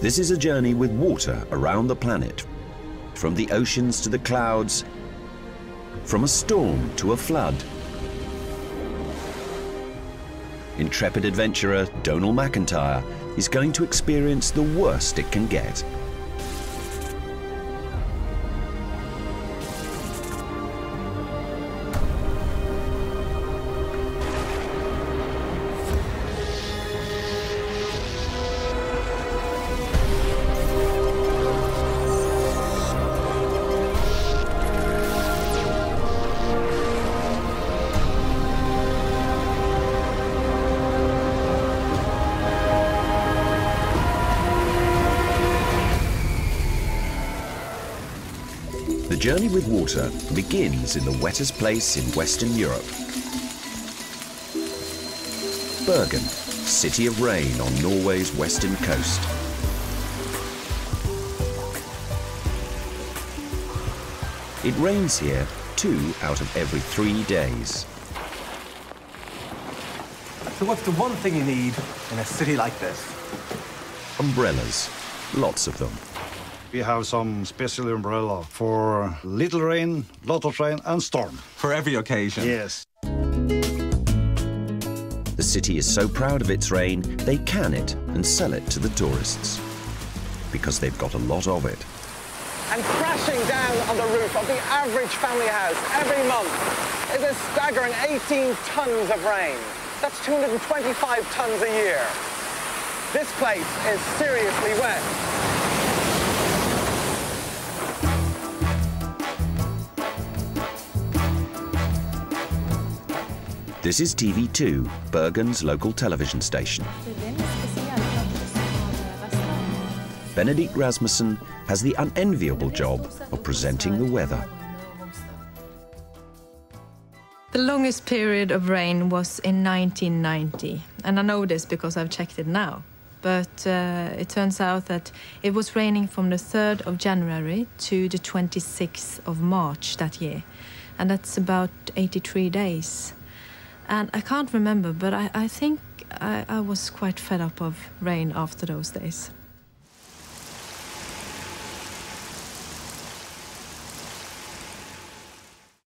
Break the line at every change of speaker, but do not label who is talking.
This is a journey with water around the planet, from the oceans to the clouds, from a storm to a flood. Intrepid adventurer Donal Macintyre is going to experience the worst it can get. The journey with water begins in the wettest place in Western Europe. Bergen, city of rain on Norway's western coast. It rains here two out of every three days.
So what's the one thing you need in a city like this?
Umbrellas, lots of them.
We have some special umbrella for little rain, lot of rain, and storm.
For every occasion.
Yes.
The city is so proud of its rain, they can it and sell it to the tourists. Because they've got a lot of it.
And crashing down on the roof of the average family house every month is a staggering 18 tons of rain. That's 225 tons a year. This place is seriously wet.
This is TV2, Bergen's local television station. Benedict Rasmussen has the unenviable job of presenting the weather.
The longest period of rain was in 1990, and I know this because I've checked it now. But uh, it turns out that it was raining from the 3rd of January to the 26th of March that year, and that's about 83 days. And I can't remember, but I, I think I, I was quite fed up of rain after those days.